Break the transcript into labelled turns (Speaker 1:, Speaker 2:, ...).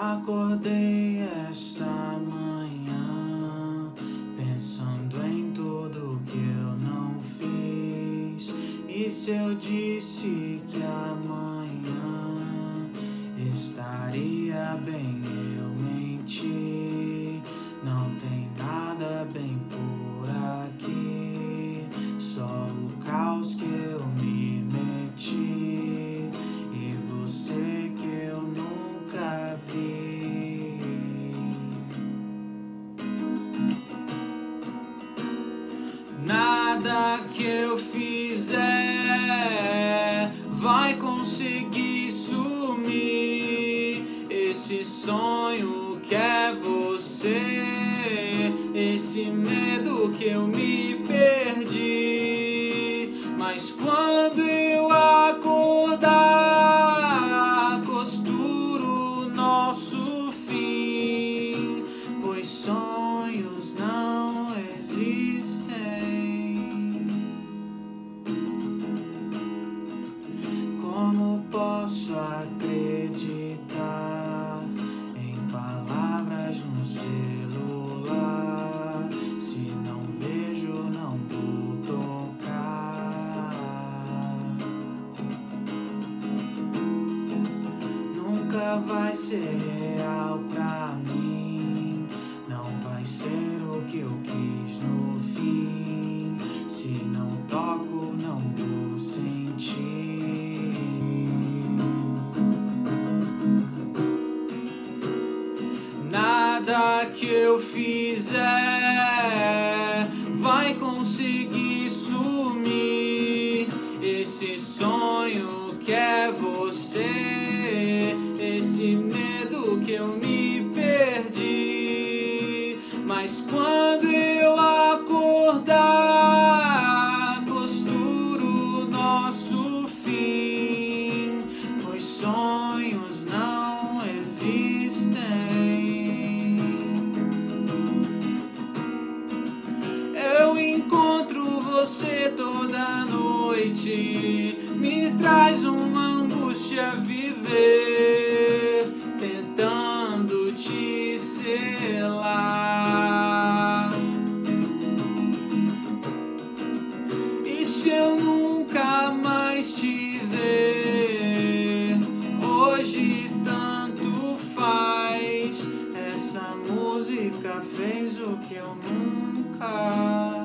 Speaker 1: Acordei esta manhã pensando em tudo que eu não fiz. E se eu disse que amanhã que eu fizer vai conseguir sumir esse sonho que é você, esse medo que eu me perdi. Mas quando eu acordar, costuro nosso fim, pois sonhos não existem. Acreditar em palavras no celular? Se não vejo, não vou tocar. Nunca vai ser que eu fizer vai conseguir sumir esse sonho que é você, esse medo que eu me perdi. Mas quando você toda noite, me traz uma angústia viver, tentando te selar. E se eu nunca mais te ver, hoje tanto faz. Essa música fez o que eu nunca